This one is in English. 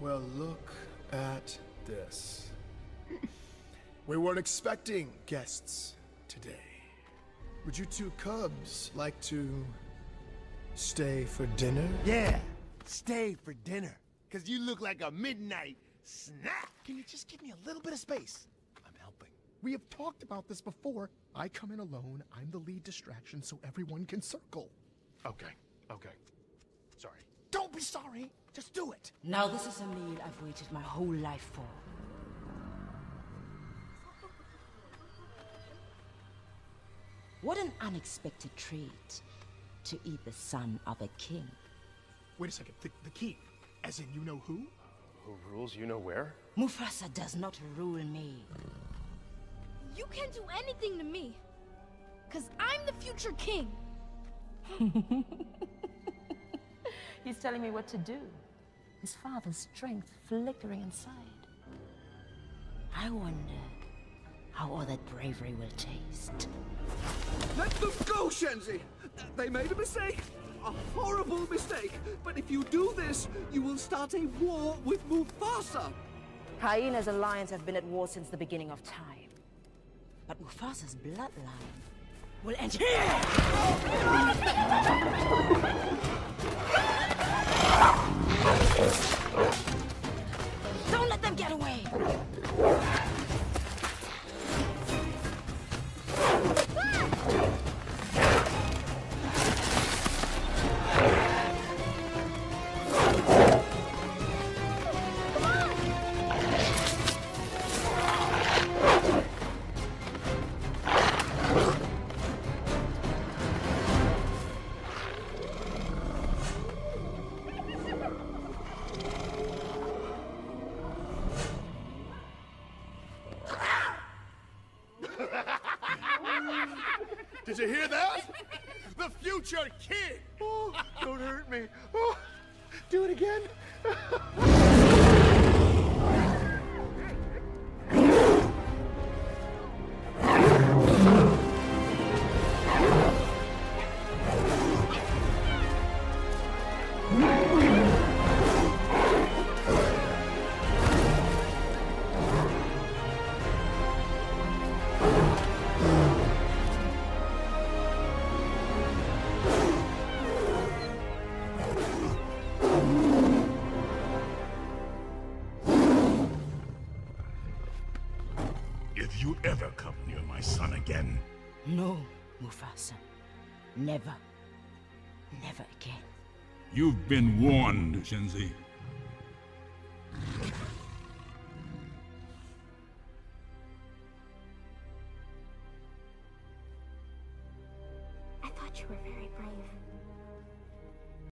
Well, look at this. We weren't expecting guests today. Would you two cubs like to stay for dinner? Yeah, stay for dinner. Cause you look like a midnight snack. Can you just give me a little bit of space? I'm helping. We have talked about this before. I come in alone, I'm the lead distraction, so everyone can circle. Okay, okay. Sorry. Don't be sorry, just do it. Now this is a meal I've waited my whole life for. What an unexpected treat to eat the son of a king. Wait a second, the, the king, as in you know who? Who rules you know where? Mufasa does not rule me. You can't do anything to me. Cause I'm the future king. He's telling me what to do. His father's strength flickering inside. I wonder how all that bravery will taste. Let them go, Shenzi! They made a mistake! A horrible mistake! But if you do this, you will start a war with Mufasa! Hyenas and lions have been at war since the beginning of time. But Mufasa's bloodline will end here! Did you hear that? The future king! Oh, don't hurt me. Oh, do it again. If you ever come near my son again, No, Mufasa. Never. Never again. you've been warned, Shenzi. I thought you were very brave.